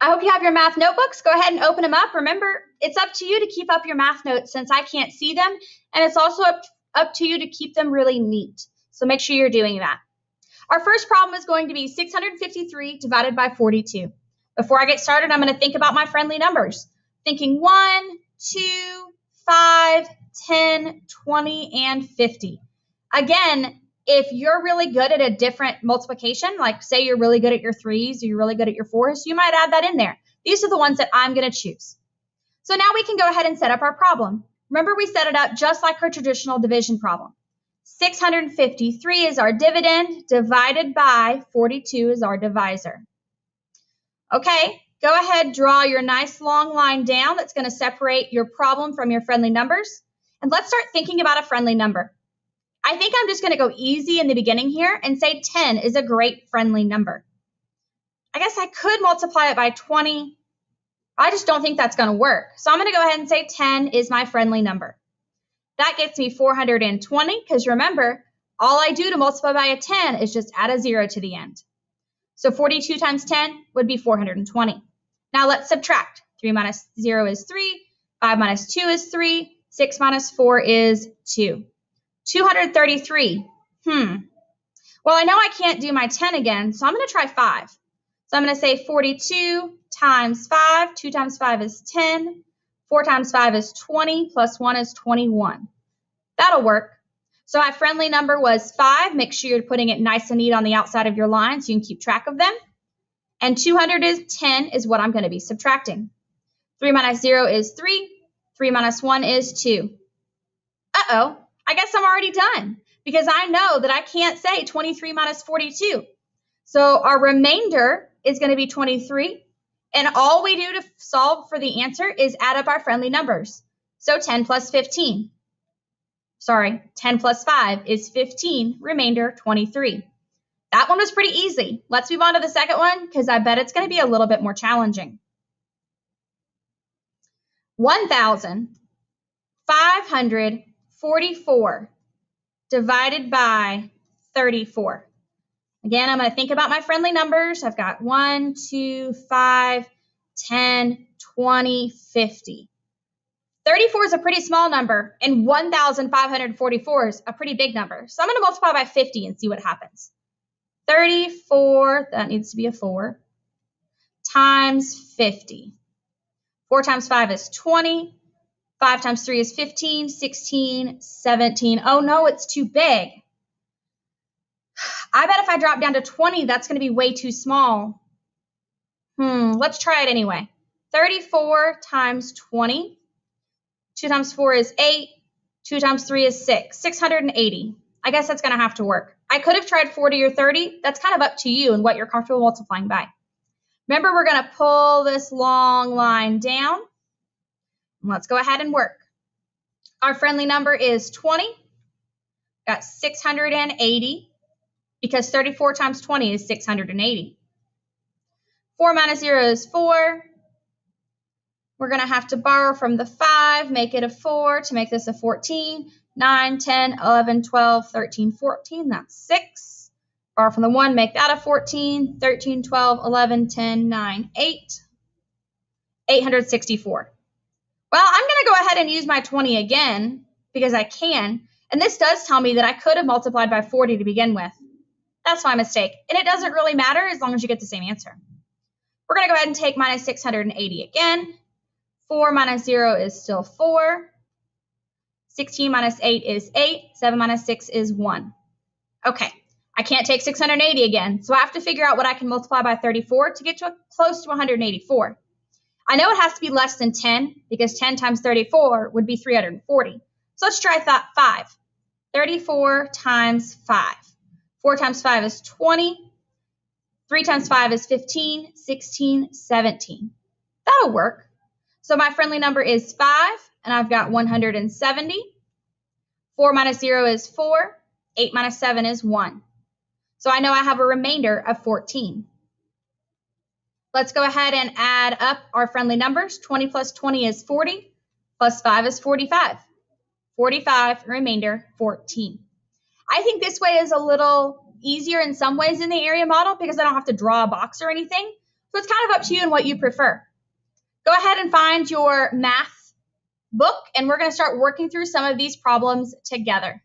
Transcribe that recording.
I hope you have your math notebooks. Go ahead and open them up. Remember, it's up to you to keep up your math notes since I can't see them, and it's also up, up to you to keep them really neat. So make sure you're doing that. Our first problem is going to be 653 divided by 42. Before I get started, I'm going to think about my friendly numbers. Thinking 1, 2, 5, 10, 20, and 50. Again, if you're really good at a different multiplication, like say you're really good at your threes or you're really good at your fours, you might add that in there. These are the ones that I'm going to choose. So now we can go ahead and set up our problem. Remember, we set it up just like our traditional division problem. 653 is our dividend divided by 42 is our divisor. Okay, go ahead, draw your nice long line down that's going to separate your problem from your friendly numbers. And let's start thinking about a friendly number. I think I'm just going to go easy in the beginning here and say 10 is a great friendly number. I guess I could multiply it by 20. I just don't think that's going to work. So I'm going to go ahead and say 10 is my friendly number. That gets me 420 because remember, all I do to multiply by a 10 is just add a zero to the end. So 42 times 10 would be 420. Now let's subtract. 3 minus 0 is 3, 5 minus 2 is 3, 6 minus 4 is 2. 233. Hmm. Well, I know I can't do my 10 again, so I'm going to try 5. So I'm going to say 42 times 5. 2 times 5 is 10. 4 times 5 is 20, plus 1 is 21. That'll work. So my friendly number was 5. Make sure you're putting it nice and neat on the outside of your line so you can keep track of them. And 210 is what I'm going to be subtracting. 3 minus 0 is 3. 3 minus 1 is 2. Uh-oh, I guess I'm already done because I know that I can't say 23 minus 42. So our remainder is going to be 23. And all we do to solve for the answer is add up our friendly numbers. So 10 plus 15. Sorry, 10 plus 5 is 15, remainder 23. That one was pretty easy. Let's move on to the second one because I bet it's going to be a little bit more challenging. 1,500 44 divided by 34. Again, I'm going to think about my friendly numbers. I've got 1, 2, 5, 10, 20, 50. 34 is a pretty small number, and 1,544 is a pretty big number. So I'm going to multiply by 50 and see what happens. 34, that needs to be a 4, times 50. 4 times 5 is 20. 5 times 3 is 15, 16, 17. Oh no, it's too big. I bet if I drop down to 20, that's going to be way too small. Hmm, let's try it anyway. 34 times 20. 2 times 4 is 8. 2 times 3 is 6. 680. I guess that's going to have to work. I could have tried 40 or 30. That's kind of up to you and what you're comfortable multiplying by. Remember, we're going to pull this long line down. Let's go ahead and work. Our friendly number is 20. Got 680 because 34 times 20 is 680. 4 minus 0 is 4. We're going to have to borrow from the 5, make it a 4 to make this a 14. 9, 10, 11, 12, 13, 14. That's 6. Borrow from the 1, make that a 14. 13, 12, 11, 10, 9, 8. 864. Well, I'm going to go ahead and use my 20 again because I can. And this does tell me that I could have multiplied by 40 to begin with. That's my mistake. And it doesn't really matter as long as you get the same answer. We're going to go ahead and take minus 680 again. 4 minus 0 is still 4. 16 minus 8 is 8. 7 minus 6 is 1. Okay, I can't take 680 again, so I have to figure out what I can multiply by 34 to get to close to 184. I know it has to be less than 10 because 10 times 34 would be 340. So let's try that 5. 34 times 5. 4 times 5 is 20. 3 times 5 is 15, 16, 17. That'll work. So my friendly number is 5, and I've got 170. 4 minus 0 is 4. 8 minus 7 is 1. So I know I have a remainder of 14. Let's go ahead and add up our friendly numbers. 20 plus 20 is 40, plus 5 is 45. 45, remainder 14. I think this way is a little easier in some ways in the area model because I don't have to draw a box or anything. So it's kind of up to you and what you prefer. Go ahead and find your math book, and we're going to start working through some of these problems together.